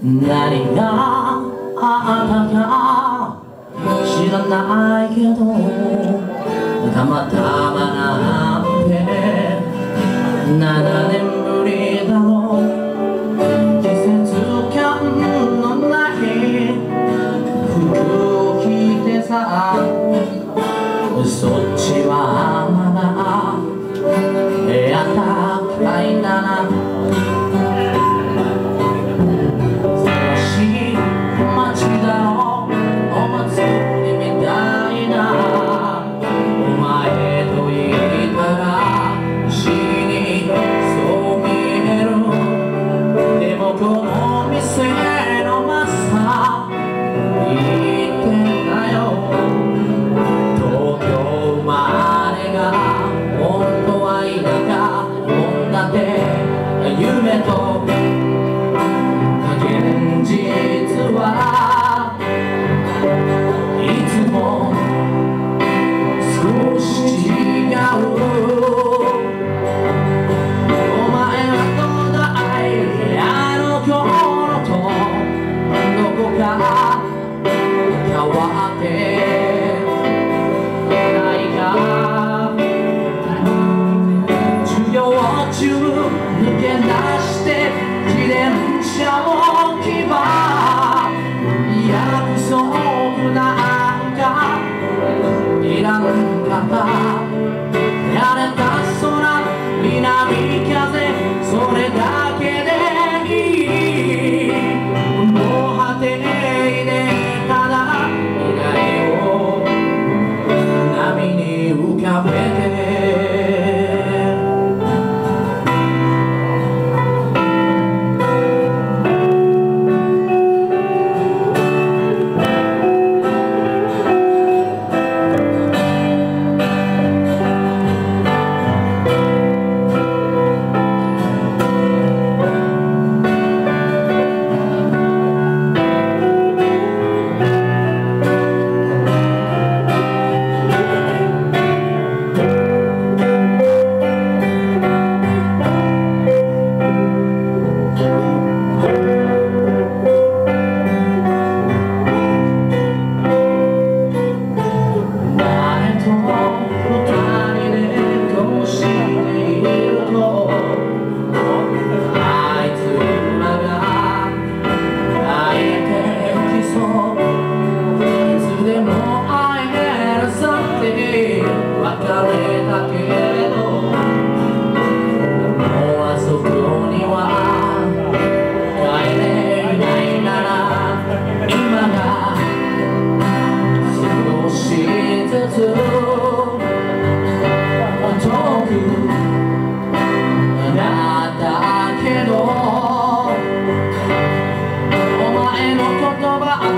何があったか知らないけどたまたまなんて7年 sonho. elbow. nova. Ak-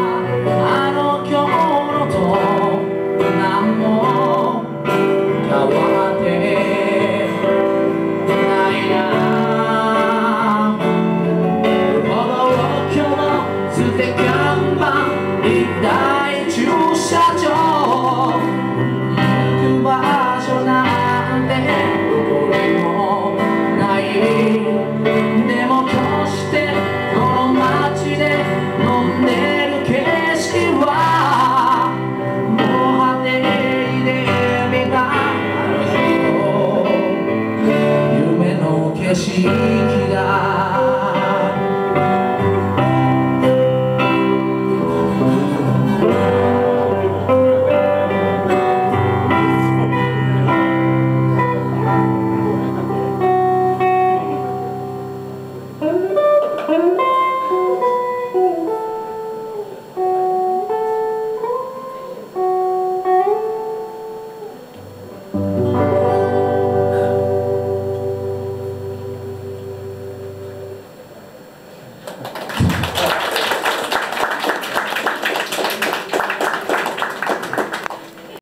change